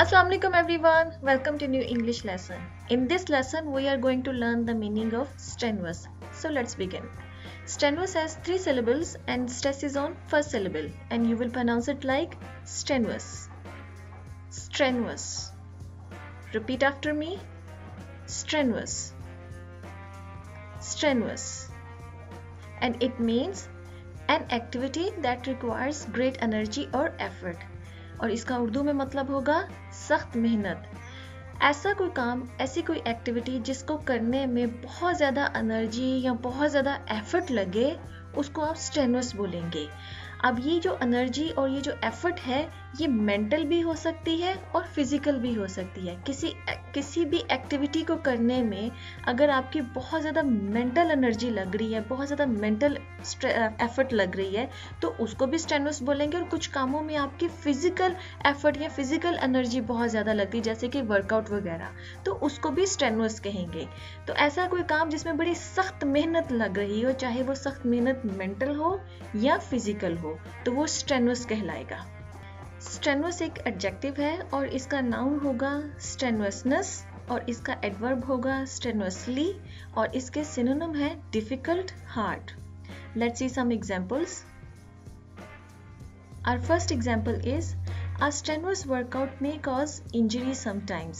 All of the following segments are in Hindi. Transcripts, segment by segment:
Assalamu alaikum everyone. Welcome to new English lesson. In this lesson we are going to learn the meaning of strenuous. So let's begin. Strenuous has three syllables and stress is on first syllable and you will pronounce it like strenuous. Strenuous. Repeat after me. Strenuous. Strenuous. And it means an activity that requires great energy or effort और इसका उर्दू में मतलब होगा सख्त मेहनत। ऐसा कोई काम, ऐसी कोई एक्टिविटी जिसको करने में बहुत ज़्यादा एनर्जी या बहुत ज़्यादा एफर्ट लगे, उसको आप स्ट्रेनस बोलेंगे। अब ये जो एनर्जी और ये जो एफर्ट है, ये मेंटल भी हो सकती है और फ़िज़िकल भी हो सकती है। किसी किसी भी एक्टिविटी को करने में अगर आपकी बहुत ज़्यादा मेंटल एनर्जी लग रही है, बहुत ज़्यादा मेंटल एफर्ट लग रही है तो उसको भी स्टेनस बोलेंगे और कुछ कामों में आपकी फ़िज़िकल एफर्ट या फ़िज़िकल एनर्जी बहुत ज़्यादा लगती है, जैसे कि वर्कआउट वगैरह। तो उसको भी स्टेनस कहेंगे। तो ऐसा कोई काम जिसमें बड़ी सख्त मेहनत लग रही हो, चाहे वो सख्त मेहनत मेंटल हो या फ़िज़िकल हो तो वो स्ट्रेनुअस कहलाएगा। स्ट्रेनुअस एक एडजेक्टिव है और इसका नाउन होगा स्ट्रेनुअसनेस और इसका एडवर्ब होगा स्ट्रेनुअसली और इसके सिनोनिम है difficult hard let's see some examples our first example is A strenuous workout may cause injury sometimes.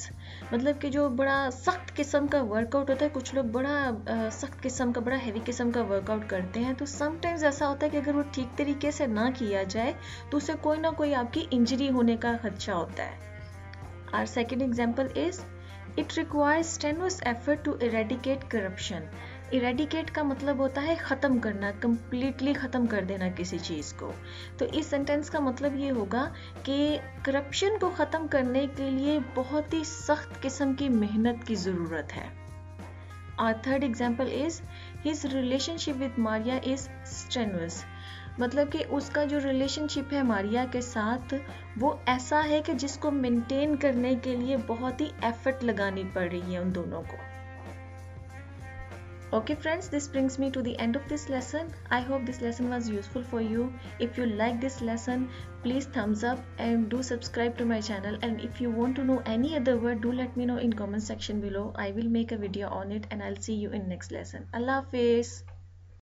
मतलब कि जो बड़ा सख्त किस्म का वर्कआउट होता है, कुछ लोग बड़ा सख्त किस्म का, बड़ा हैवी किस्म का वर्कआउट करते हैं तो समटाइम्स ऐसा होता है कि अगर वो ठीक तरीके से ना किया जाए तो उसे कोई ना कोई आपकी इंजरी होने का खदशा होता है our second example is it requires strenuous effort to eradicate corruption eradicate का मतलब होता है ख़त्म करना कम्प्लीटली ख़त्म कर देना किसी चीज़ को। तो इस सेंटेंस का मतलब ये होगा कि करप्शन को ख़त्म करने के लिए बहुत ही सख्त किस्म की मेहनत की ज़रूरत है। Our third example is his relationship with Maria is strenuous मतलब कि उसका जो रिलेशनशिप है मारिया के साथ, वो ऐसा है कि जिसको मेंटेन करने के लिए बहुत ही एफर्ट लगानी पड़ रही है उन दोनों को। Okay friends this brings me to the end of this lesson. I hope this lesson was useful for you. If you like this lesson please thumbs up and do subscribe to my channel. And if you want to know any other word do let me know in comment section below. I will make a video on it and i'll see you in next lesson. Allah hafiz